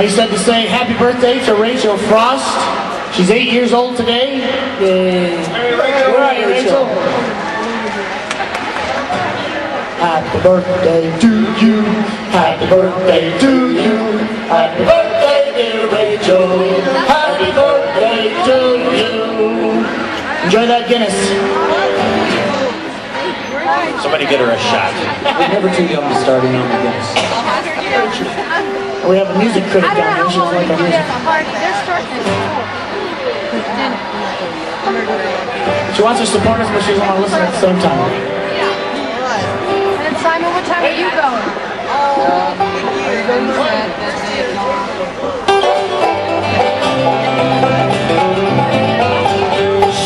I just had to say happy birthday to Rachel Frost. She's eight years old today. Yay. Where are you, Rachel? Happy birthday to you. Happy birthday to you. Happy birthday, dear Rachel. Happy birthday to you. Enjoy that Guinness. Somebody get her a shot. We're never too young to start in on the Guinness. We have a music critic I don't down know here. She's how like you music. get a party. They're starting at. She wants to support us, but she doesn't want to listen at the same time. And then Simon, what time are you going?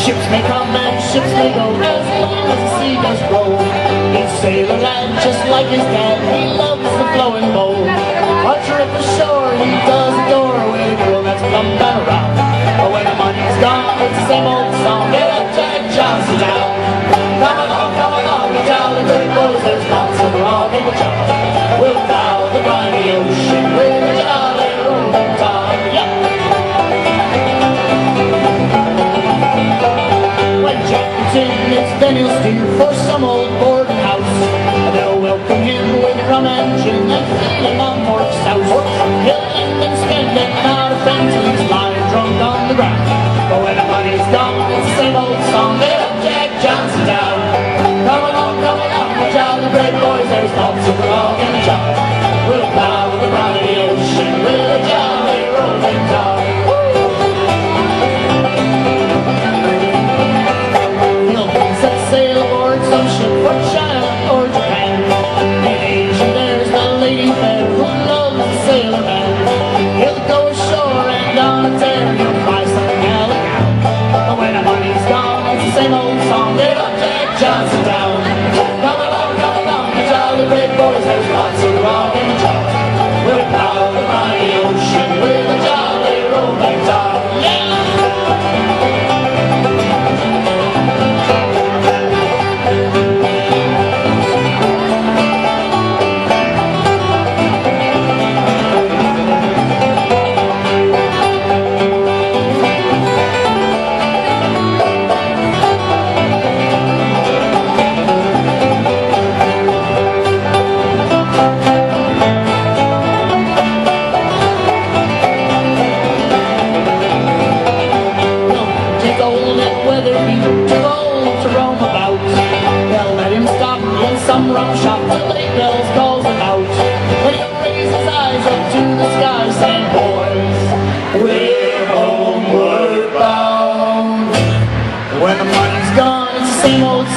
Ships may come and ships may go as the sea does roll. He's sailor lad just like his dad. He loves the flowing bowl. A trip ashore he does adore a girl that's come back around. But when the money's gone, it's the same old song. Get up, Jack Johnson down. Come along, come along, the jolly good boys. There's lots of wrong in the job. We'll bow it's then he'll steer for some old boarding house. They'll welcome him with rum and gin and feed him on pork souse.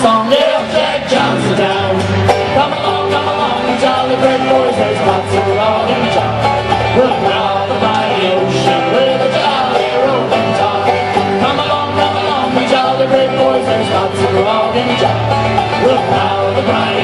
Song. Up, Jack Johnson down. Come along, come along, you jolly great boys. There's lots of grog in the jar. We'll plow the mighty ocean with a jolly roving tar. Come along, come along, you jolly great boys. There's lots of grog in the jar. We'll the ocean with a